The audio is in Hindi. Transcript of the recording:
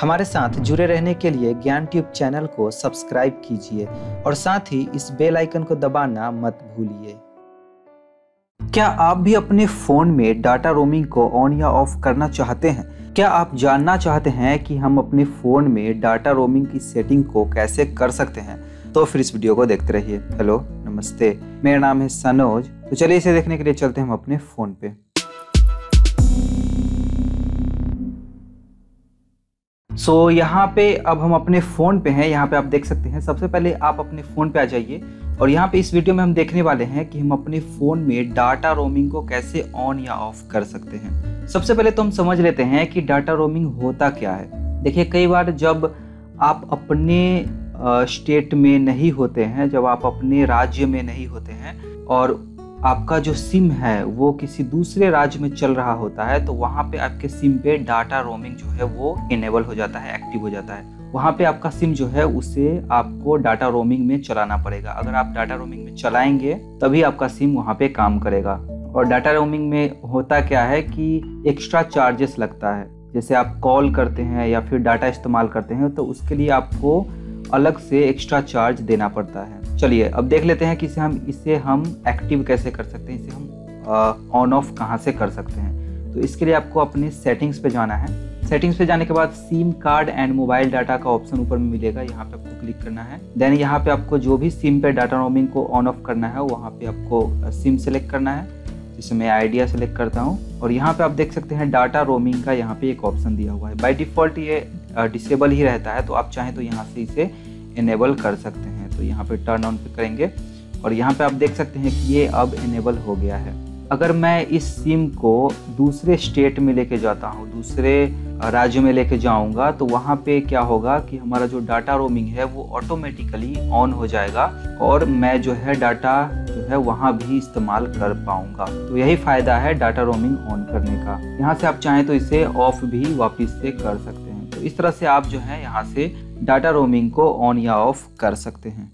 हमारे साथ जुड़े रहने के लिए ज्ञान ट्यूब चैनल को सब्सक्राइब कीजिए और साथ ही इस बेल आइकन को दबाना मत भूलिए। क्या आप भी अपने फ़ोन में डाटा रोमिंग को ऑन या ऑफ़ करना चाहते हैं? क्या आप जानना चाहते हैं कि हम अपने फ़ोन में डाटा रोमिंग की सेटिंग को कैसे कर सकते हैं? तो फिर इस वीडियो को देखते रहिए। हेलो, नमस्ते। मेरा नाम है सनोज। तो चलिए इसे देखने के लिए चलते हैं हम अपने फ़ोन पे। सो so, यहाँ पे अब हम अपने फ़ोन पे हैं यहाँ पे आप देख सकते हैं। सबसे पहले आप अपने फ़ोन पे आ जाइए और यहाँ पे इस वीडियो में हम देखने वाले हैं कि हम अपने फ़ोन में डाटा रोमिंग को कैसे ऑन या ऑफ़ कर सकते हैं। सबसे पहले तो हम समझ लेते हैं कि डाटा रोमिंग होता क्या है। देखिए कई बार जब आप अपने स्टेट में नहीं होते हैं जब आप अपने राज्य में नहीं होते हैं और आपका जो सिम है, वो किसी दूसरे राज्य में चल रहा होता है तो वहाँ पे आपके सिम पे डाटा रोमिंग जो है, वो इनेबल हो जाता है, एक्टिव हो जाता है। वहाँ पे आपका सिम जो है, उसे आपको डाटा रोमिंग में चलाना पड़ेगा। अगर आप डाटा रोमिंग में चलाएँगे, तभी आपका सिम वहाँ पे काम करेगा। और डाटा रोमिंग में होता क्या है कि एक्स्ट्रा चार्जेस लगता है। जैसे आप कॉल करते हैं या फिर डाटा इस्तेमाल करते हैं तो उसके लिए आपको अलग से एक्स्ट्रा चार्ज देना पड़ता है। चलिए, अब देख लेते हैं कि इसे हम इसे हम एक्टिव कैसे कर सकते हैं, इसे हम ऑन ऑफ़ कहाँ से कर सकते हैं। तो इसके लिए आपको अपने सेटिंग्स पे जाना है। सेटिंग्स पे जाने के बाद SIM card and mobile data का ऑप्शन ऊपर में मिलेगा, यहाँ पे आपको क्लिक करना है। देन यहाँ पे आपको जो भी सिम पे डाटा रोमिंग को ऑन ऑफ़ करना है, वहाँ पे आपको सिम सेलेक्ट करना है, जैसे मैं आइडिया सेलेक्ट करता हूँ। और यहाँ पे आप देख सकते हैं डाटा रोमिंग का यहाँ पे एक ऑप्शन दिया हुआ है। बाई डिफ़ॉल्ट ये डिसेबल ही रहता है तो आप चाहें तो यहाँ से इसे इनेबल कर सकते हैं। तो यहाँ पे टर्न ऑन पे करेंगे। और यहाँ पे आप देख सकते हैं कि ये अब इनेबल हो गया है। अगर मैं इस सिम को दूसरे स्टेट में लेके जाता हूँ, दूसरे राज्य में लेके जाऊँगा तो वहाँ पे क्या होगा कि हमारा जो डाटा रोमिंग है, वो ऑटोमेटिकली ऑन हो जाएगा और मैं जो है डाटा जो है वहाँ भी इस्तेमाल कर पाऊँगा। तो यही फ़ायदा है डाटा रोमिंग ऑन करने का। यहाँ से आप चाहें तो इसे ऑफ़ भी वापस से कर सकते हैं। तो इस तरह से आप जो है यहाँ से डाटा रोमिंग को ऑन या ऑफ़ कर सकते हैं।